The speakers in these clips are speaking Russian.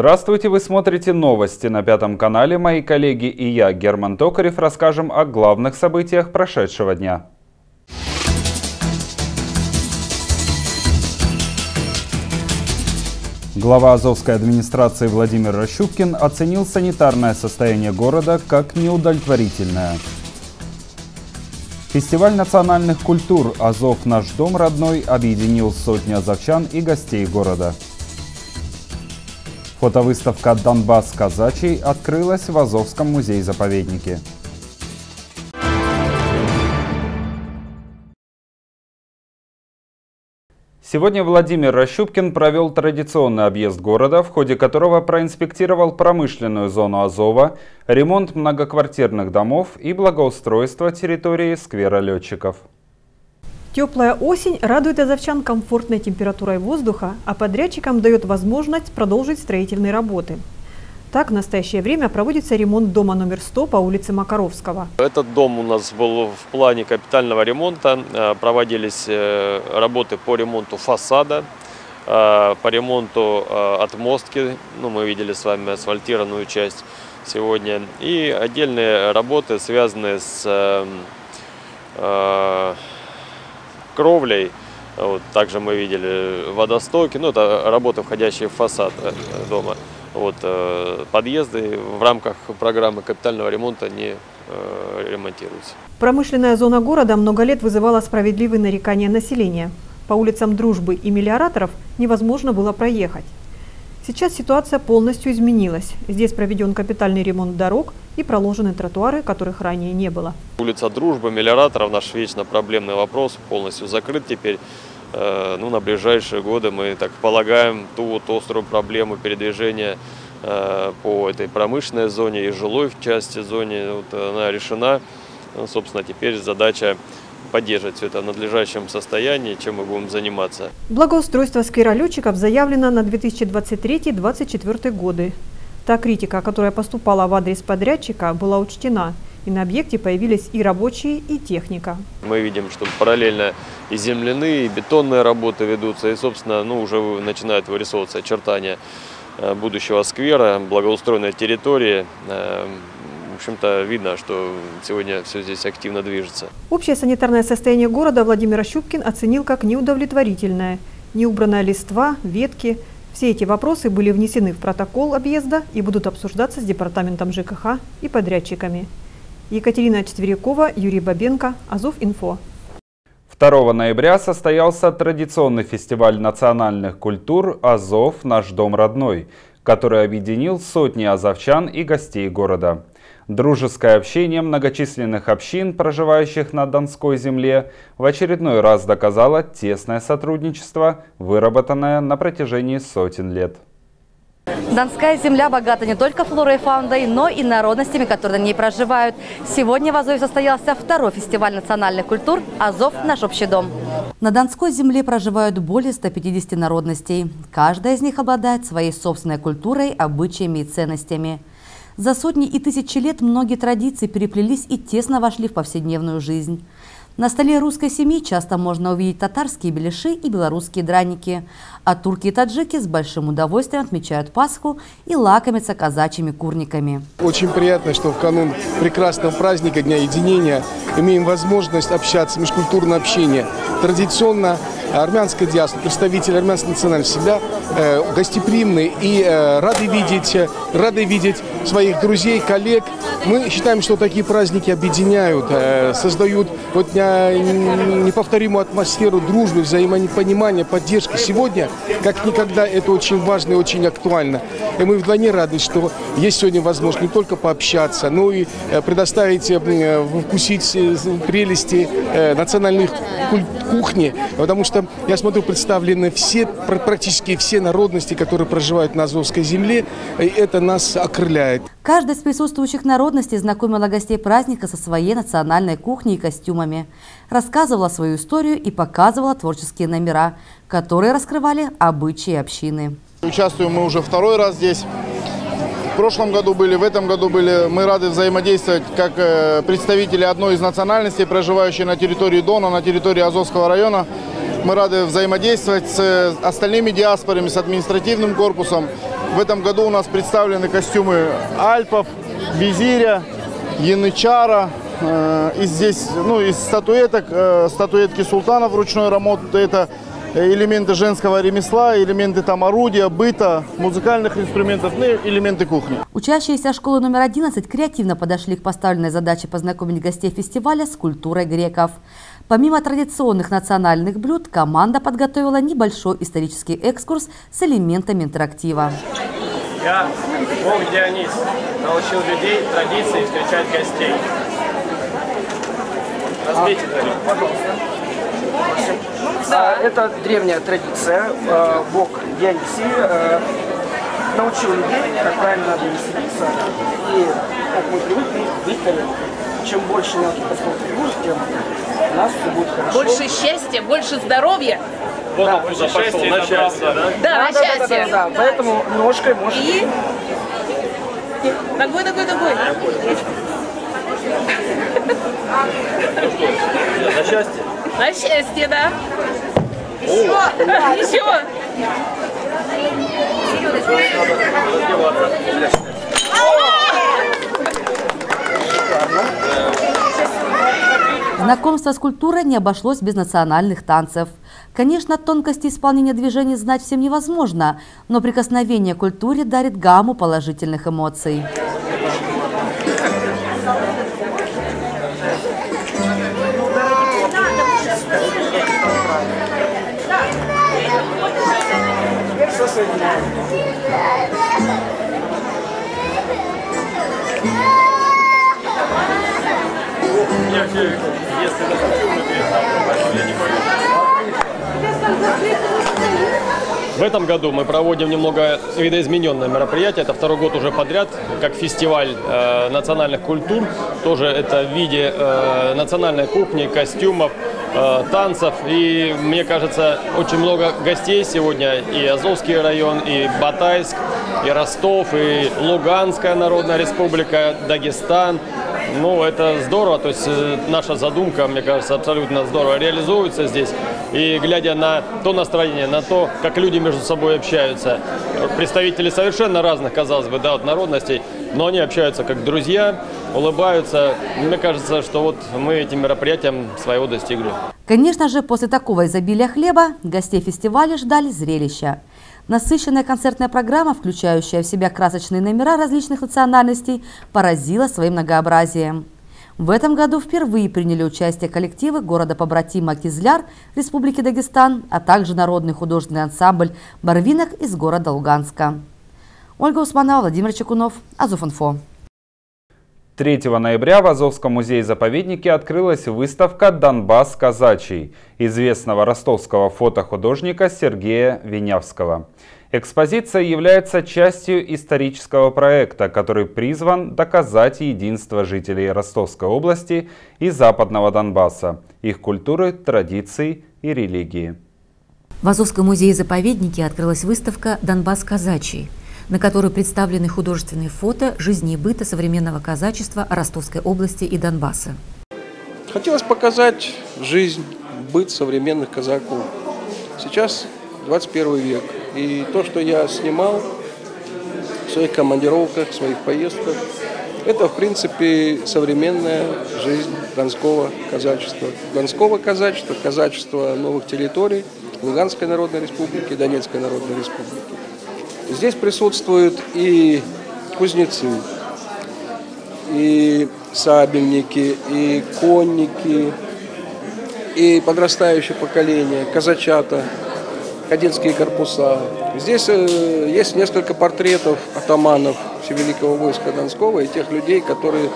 Здравствуйте, вы смотрите новости на Пятом канале. Мои коллеги и я, Герман Токарев, расскажем о главных событиях прошедшего дня. Глава Азовской администрации Владимир Рощупкин оценил санитарное состояние города как неудовлетворительное. Фестиваль национальных культур «Азов. Наш дом родной» объединил сотни азовчан и гостей города. Фотовыставка «Донбасс казачий» открылась в Азовском музее-заповеднике. Сегодня Владимир Рощупкин провел традиционный объезд города, в ходе которого проинспектировал промышленную зону Азова, ремонт многоквартирных домов и благоустройство территории сквера летчиков. Теплая осень радует азовчан комфортной температурой воздуха, а подрядчикам дает возможность продолжить строительные работы. Так, в настоящее время проводится ремонт дома номер 100 по улице Макаровского. Этот дом у нас был в плане капитального ремонта. Э, проводились э, работы по ремонту фасада, э, по ремонту отмостки. Ну, мы видели с вами асфальтированную часть сегодня. И отдельные работы, связанные с кровлей. Вот, также мы видели водостоки, ну это работы, входящие в фасад дома. Вот, э, подъезды в рамках программы капитального ремонта не э, ремонтируются. Промышленная зона города много лет вызывала справедливые нарекания населения. По улицам Дружбы и Мелиораторов невозможно было проехать. Сейчас ситуация полностью изменилась. Здесь проведен капитальный ремонт дорог и проложены тротуары, которых ранее не было. Улица Дружбы, Мелиораторов, наш вечно проблемный вопрос, полностью закрыт теперь. Э, ну, на ближайшие годы мы так полагаем ту вот острую проблему передвижения э, по этой промышленной зоне и жилой части зоне, вот она решена. Ну, собственно, теперь задача поддерживать все это в надлежащем состоянии, чем мы будем заниматься. Благоустройство сквера летчиков заявлено на 2023-2024 годы. Та критика, которая поступала в адрес подрядчика, была учтена – и на объекте появились и рабочие, и техника. Мы видим, что параллельно и земляные, и бетонные работы ведутся, и, собственно, ну, уже начинают вырисовываться очертания э, будущего сквера, благоустроенной территории. Э, в общем-то, видно, что сегодня все здесь активно движется. Общее санитарное состояние города Владимир Щупкин оценил как неудовлетворительное. Неубранная листва, ветки – все эти вопросы были внесены в протокол объезда и будут обсуждаться с Департаментом ЖКХ и подрядчиками. Екатерина Четверякова, Юрий Бабенко, Азов-Инфо. 2 ноября состоялся традиционный фестиваль национальных культур «Азов. Наш дом родной», который объединил сотни азовчан и гостей города. Дружеское общение многочисленных общин, проживающих на Донской земле, в очередной раз доказало тесное сотрудничество, выработанное на протяжении сотен лет. Донская земля богата не только флорой и фауной, но и народностями, которые на ней проживают. Сегодня в Азове состоялся второй фестиваль национальных культур «Азов. Наш общий дом». На Донской земле проживают более 150 народностей. Каждая из них обладает своей собственной культурой, обычаями и ценностями. За сотни и тысячи лет многие традиции переплелись и тесно вошли в повседневную жизнь. На столе русской семьи часто можно увидеть татарские беляши и белорусские драники. А турки и таджики с большим удовольствием отмечают Пасху и лакомятся казачьими курниками. Очень приятно, что в канун прекрасного праздника Дня Единения имеем возможность общаться, межкультурное общение. Традиционно армянская диаспора, представители армянской национальности всегда э, гостеприимны и э, рады видеть, э, рады видеть своих друзей, коллег. Мы считаем, что такие праздники объединяют, э, создают вот, не, неповторимую атмосферу дружбы, взаимопонимания, поддержки. Сегодня, как никогда, это очень важно и очень актуально. И мы вдвойне рады, что есть сегодня возможность не только пообщаться, но и э, предоставить, э, вкусить э, прелести э, национальной кухни, потому что этом, я смотрю, представлены все, практически все народности, которые проживают на Азовской земле, и это нас окрыляет. Каждая из присутствующих народностей знакомила гостей праздника со своей национальной кухней и костюмами, рассказывала свою историю и показывала творческие номера, которые раскрывали обычаи общины. Участвуем мы уже второй раз здесь. В прошлом году были, в этом году были. Мы рады взаимодействовать как э, представители одной из национальностей, проживающей на территории Дона, на территории Азовского района. Мы рады взаимодействовать с остальными диаспорами, с административным корпусом. В этом году у нас представлены костюмы Альпов, Визиря, Янычара. Э, и здесь, ну, из статуэток, э, статуэтки султанов ручной работы, это элементы женского ремесла, элементы там орудия, быта, музыкальных инструментов, ну и элементы кухни. Учащиеся школы номер 11 креативно подошли к поставленной задаче познакомить гостей фестиваля с культурой греков. Помимо традиционных национальных блюд, команда подготовила небольшой исторический экскурс с элементами интерактива. Я, Бог Дионис, научил людей традиции встречать гостей. Разбейте, а, пожалуйста. Да. Это древняя традиция. Э, бог Дионисий э, научил людей, как правильно надо веселиться. И, как мы привыкли, быть Чем больше мелких осколков будет, тем у нас все будет хорошо. Больше счастья, больше здоровья. Вот да, он пошел на счастье, да? Да, да, на да, счастье. Да, да, да, Поэтому ножкой можно... И? Ногой, ногой, ногой. На счастье? На счастье, да. О, еще. Знакомство с культурой не обошлось без национальных танцев. Конечно, тонкости исполнения движений знать всем невозможно, но прикосновение к культуре дарит гамму положительных эмоций. Я В этом году мы проводим немного видоизмененное мероприятие. Это второй год уже подряд, как фестиваль э, национальных культур. Тоже это в виде э, национальной кухни, костюмов, э, танцев. И мне кажется, очень много гостей сегодня. И Азовский район, и Батайск, и Ростов, и Луганская Народная Республика, Дагестан. Ну, это здорово, то есть э, наша задумка, мне кажется, абсолютно здорово реализуется здесь. И глядя на то настроение, на то, как люди между собой общаются, представители совершенно разных, казалось бы, да, вот народностей, но они общаются как друзья, улыбаются. Мне кажется, что вот мы этим мероприятием своего достигли. Конечно же, после такого изобилия хлеба гостей фестиваля ждали зрелища. Насыщенная концертная программа, включающая в себя красочные номера различных национальностей, поразила своим многообразием. В этом году впервые приняли участие коллективы города-побратима Кизляр Республики Дагестан, а также народный художественный ансамбль «Барвинок» из города Луганска. Ольга Усманова, Владимир Чекунов, Азовинфо. 3 ноября в Азовском музее-заповеднике открылась выставка «Донбасс казачий» известного ростовского фотохудожника Сергея Винявского. Экспозиция является частью исторического проекта, который призван доказать единство жителей Ростовской области и Западного Донбасса, их культуры, традиций и религии. В Азовском музее-заповеднике открылась выставка «Донбасс казачий», на которой представлены художественные фото жизни и быта современного казачества Ростовской области и Донбасса. Хотелось показать жизнь, быт современных казаков. Сейчас 21 век. И то, что я снимал в своих командировках, в своих поездках, это, в принципе, современная жизнь донского казачества. Донского казачества, казачества новых территорий, Луганской Народной Республики, Донецкой Народной Республики. Здесь присутствуют и кузнецы, и сабельники, и конники, и подрастающее поколение, казачата, кадетские корпуса. Здесь э, есть несколько портретов атаманов Всевеликого войска Донского и тех людей, которые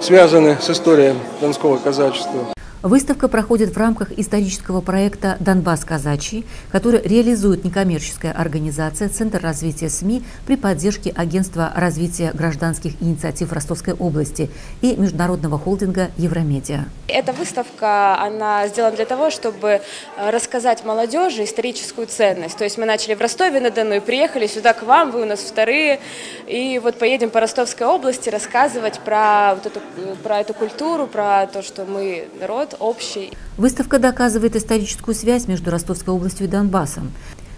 связаны с историей Донского казачества. Выставка проходит в рамках исторического проекта «Донбасс казачий», который реализует некоммерческая организация «Центр развития СМИ» при поддержке Агентства развития гражданских инициатив Ростовской области и международного холдинга «Евромедиа». Эта выставка, она сделана для того, чтобы рассказать молодежи историческую ценность. То есть мы начали в Ростове-на-Дону и приехали сюда к вам, вы у нас вторые, и вот поедем по Ростовской области рассказывать про, вот эту, про эту культуру, про то, что мы народ, общий. Выставка доказывает историческую связь между Ростовской областью и Донбассом.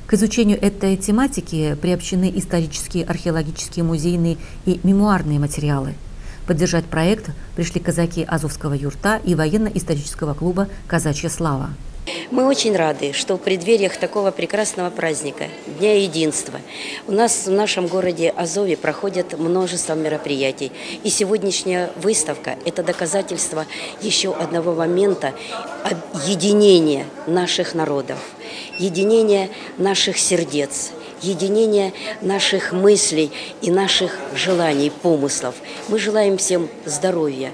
К изучению этой тематики приобщены исторические, археологические, музейные и мемуарные материалы. Поддержать проект пришли казаки Азовского юрта и военно-исторического клуба «Казачья слава». Мы очень рады, что в преддвериях такого прекрасного праздника, Дня Единства, у нас в нашем городе Азове проходят множество мероприятий. И сегодняшняя выставка – это доказательство еще одного момента единения наших народов, единения наших сердец – единения наших мыслей и наших желаний, помыслов. Мы желаем всем здоровья,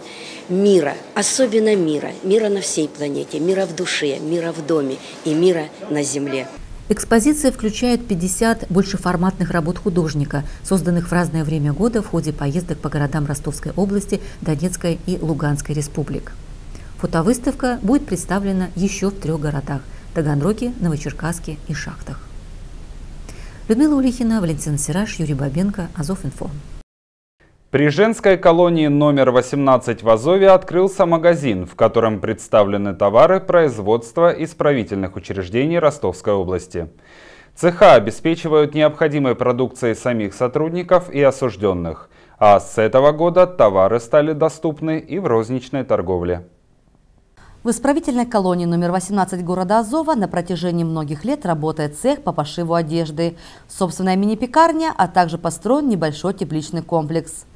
мира, особенно мира, мира на всей планете, мира в душе, мира в доме и мира на земле. Экспозиция включает 50 большеформатных работ художника, созданных в разное время года в ходе поездок по городам Ростовской области, Донецкой и Луганской республик. Фотовыставка будет представлена еще в трех городах – Таганроге, Новочеркасске и Шахтах. Людмила Улихина, Валентин Сираж, Юрий Бабенко, Азов-Инфо. При женской колонии номер 18 в Азове открылся магазин, в котором представлены товары производства исправительных учреждений Ростовской области. Цеха обеспечивают необходимой продукцией самих сотрудников и осужденных, а с этого года товары стали доступны и в розничной торговле. В исправительной колонии номер 18 города Азова на протяжении многих лет работает цех по пошиву одежды, собственная мини-пекарня, а также построен небольшой тепличный комплекс.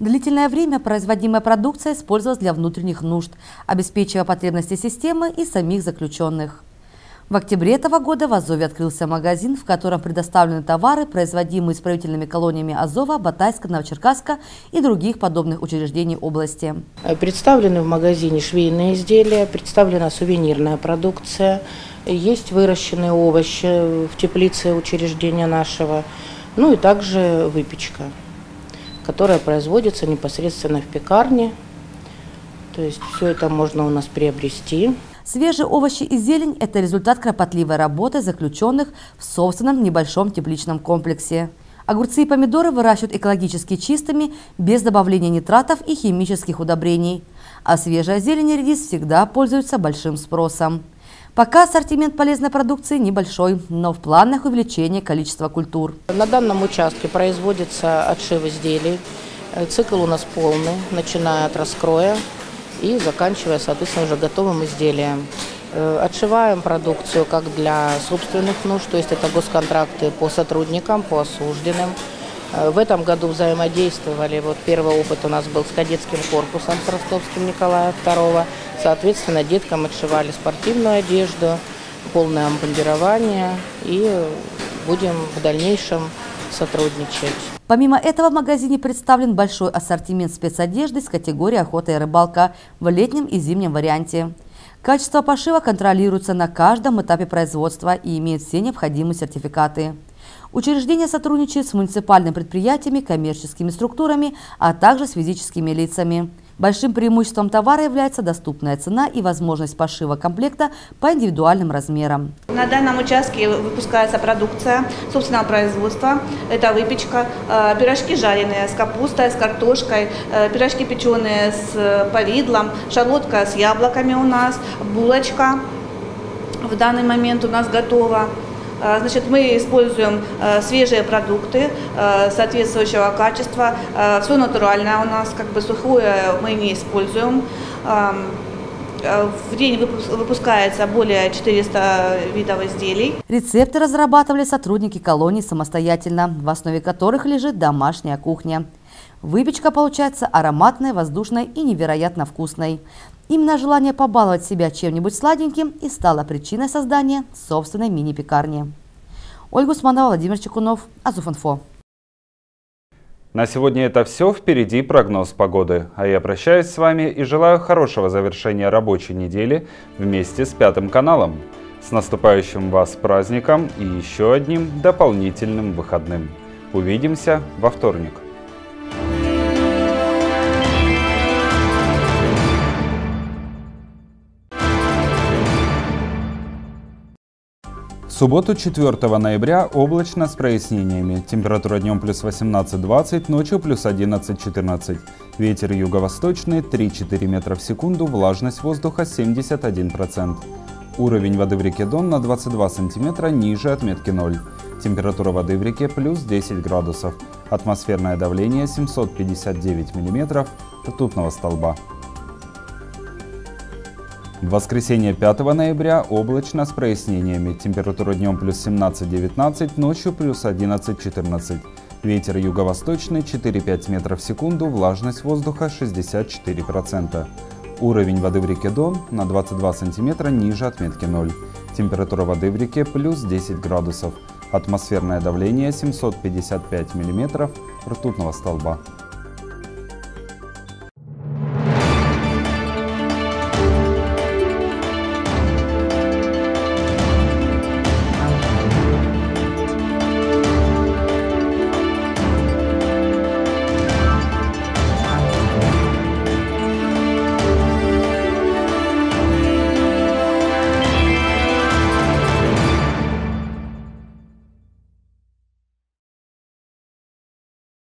Длительное время производимая продукция использовалась для внутренних нужд, обеспечивая потребности системы и самих заключенных. В октябре этого года в Азове открылся магазин, в котором предоставлены товары, производимые исправительными колониями Азова, Батайска, Новочеркасска и других подобных учреждений области. Представлены в магазине швейные изделия, представлена сувенирная продукция, есть выращенные овощи в теплице учреждения нашего, ну и также выпечка, которая производится непосредственно в пекарне. То есть все это можно у нас приобрести. Свежие овощи и зелень – это результат кропотливой работы заключенных в собственном небольшом тепличном комплексе. Огурцы и помидоры выращивают экологически чистыми, без добавления нитратов и химических удобрений. А свежая зелень и редис всегда пользуются большим спросом. Пока ассортимент полезной продукции небольшой, но в планах увеличения количества культур. На данном участке производится отшив изделий. Цикл у нас полный, начиная от раскроя и заканчивая, соответственно, уже готовым изделием. Э, отшиваем продукцию как для собственных нужд, то есть это госконтракты по сотрудникам, по осужденным. Э, в этом году взаимодействовали, вот первый опыт у нас был с кадетским корпусом, с ростовским Николая II. Соответственно, деткам отшивали спортивную одежду, полное амбандирование и будем в дальнейшем сотрудничать. Помимо этого в магазине представлен большой ассортимент спецодежды с категории охота и рыбалка в летнем и зимнем варианте. Качество пошива контролируется на каждом этапе производства и имеет все необходимые сертификаты. Учреждение сотрудничает с муниципальными предприятиями, коммерческими структурами, а также с физическими лицами. Большим преимуществом товара является доступная цена и возможность пошива комплекта по индивидуальным размерам. На данном участке выпускается продукция собственного производства. Это выпечка, э, пирожки жареные с капустой, с картошкой, э, пирожки печеные с повидлом, шарлотка с яблоками у нас, булочка в данный момент у нас готова. А, значит, мы используем а, свежие продукты а, соответствующего качества. Все натуральное у нас, как бы сухое мы не используем. В день выпускается более 400 видов изделий. Рецепты разрабатывали сотрудники колонии самостоятельно, в основе которых лежит домашняя кухня. Выпечка получается ароматной, воздушной и невероятно вкусной. Именно желание побаловать себя чем-нибудь сладеньким и стало причиной создания собственной мини-пекарни. Ольга Усманова, Владимир Чекунов, Азуфинфо. На сегодня это все. Впереди прогноз погоды. А я прощаюсь с вами и желаю хорошего завершения рабочей недели вместе с Пятым каналом. С наступающим вас праздником и еще одним дополнительным выходным. Увидимся во вторник. Субботу 4 ноября облачно с прояснениями. Температура днем плюс 18-20, ночью плюс 11-14. Ветер юго-восточный 3-4 метра в секунду, влажность воздуха 71%. Уровень воды в реке Дон на 22 сантиметра ниже отметки 0. Температура воды в реке плюс 10 градусов. Атмосферное давление 759 миллиметров ртутного столба. В воскресенье 5 ноября облачно с прояснениями. Температура днем плюс 17-19, ночью плюс 11-14. Ветер юго-восточный 4-5 метров в секунду, влажность воздуха 64%. Уровень воды в реке Дон на 22 сантиметра ниже отметки 0. Температура воды в реке плюс 10 градусов. Атмосферное давление 755 миллиметров ртутного столба.